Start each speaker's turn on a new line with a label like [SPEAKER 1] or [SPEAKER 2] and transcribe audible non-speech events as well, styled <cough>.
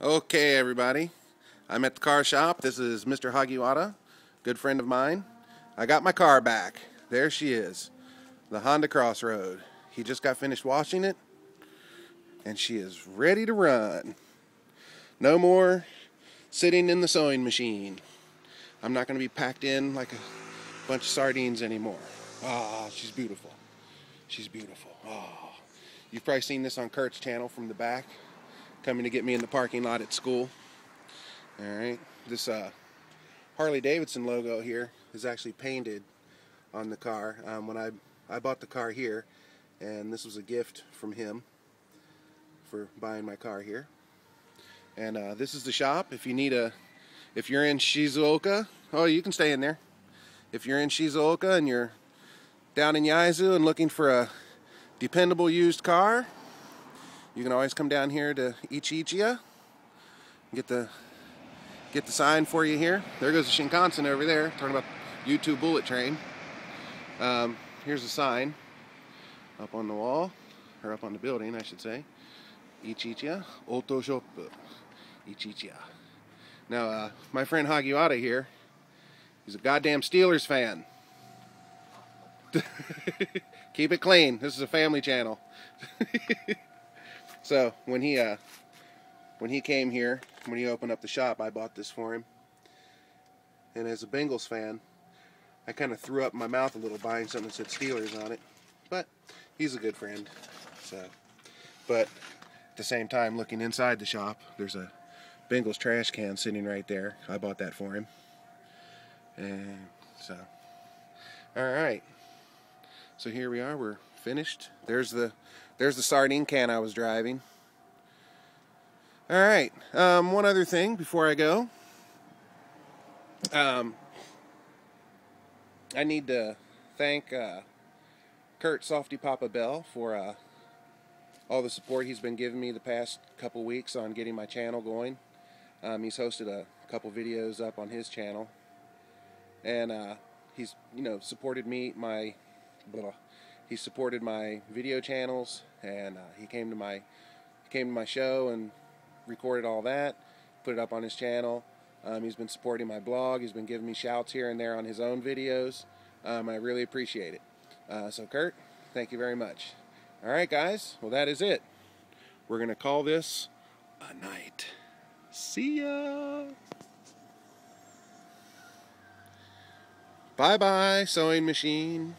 [SPEAKER 1] Okay, everybody. I'm at the car shop. This is Mr. Hagiwara, good friend of mine. I got my car back. There she is, the Honda Crossroad. He just got finished washing it, and she is ready to run. No more sitting in the sewing machine. I'm not going to be packed in like a bunch of sardines anymore. Ah, she's beautiful. She's beautiful. Ah. You've probably seen this on Kurt's channel from the back, coming to get me in the parking lot at school. All right, this uh, Harley Davidson logo here is actually painted on the car. Um, when I I bought the car here, and this was a gift from him for buying my car here. And uh, this is the shop. If you need a, if you're in Shizuoka, oh, you can stay in there. If you're in Shizuoka and you're down in Yaizu and looking for a dependable used car, you can always come down here to Ichiichiya. Get the get the sign for you here. There goes the Shinkansen over there, talking about U2 bullet train. Um, here's the sign up on the wall, or up on the building, I should say. Ichiichiya Auto Shop. Now, uh, my friend Hagiwara here, he's a goddamn Steelers fan. <laughs> Keep it clean. This is a family channel. <laughs> so when he uh, when he came here, when he opened up the shop, I bought this for him. And as a Bengals fan, I kind of threw up my mouth a little buying something that said Steelers on it. But he's a good friend. So, but at the same time, looking inside the shop, there's a Bengals trash can sitting right there. I bought that for him. And so, all right. So here we are. We're finished. There's the there's the sardine can I was driving. All right. Um, one other thing before I go. Um, I need to thank uh, Kurt Softy Papa Bell for uh, all the support he's been giving me the past couple weeks on getting my channel going. Um, he's hosted a couple videos up on his channel, and uh, he's you know supported me my blah, he supported my video channels, and uh, he came to my he came to my show and recorded all that, put it up on his channel. Um, he's been supporting my blog. He's been giving me shouts here and there on his own videos. Um, I really appreciate it. Uh, so, Kurt, thank you very much. All right, guys. Well, that is it. We're going to call this a night. See ya. Bye bye, sewing machine.